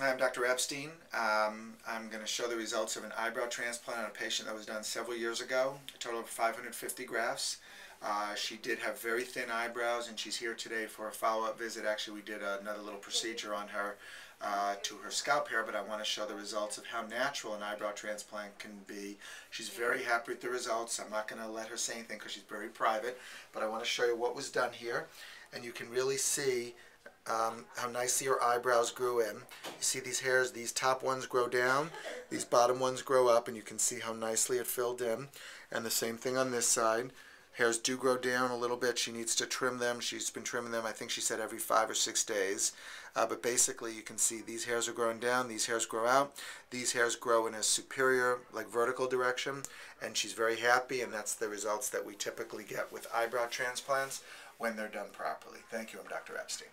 I'm Dr. Epstein. Um, I'm going to show the results of an eyebrow transplant on a patient that was done several years ago, a total of 550 grafts. Uh, she did have very thin eyebrows and she's here today for a follow-up visit. Actually, we did another little procedure on her uh, to her scalp hair, but I want to show the results of how natural an eyebrow transplant can be. She's very happy with the results. I'm not going to let her say anything because she's very private, but I want to show you what was done here. And you can really see um, how nicely her eyebrows grew in. You see these hairs, these top ones grow down, these bottom ones grow up, and you can see how nicely it filled in. And the same thing on this side. Hairs do grow down a little bit. She needs to trim them. She's been trimming them, I think she said every five or six days. Uh, but basically, you can see these hairs are growing down, these hairs grow out. These hairs grow in a superior, like vertical direction, and she's very happy, and that's the results that we typically get with eyebrow transplants when they're done properly. Thank you. I'm Dr. Epstein.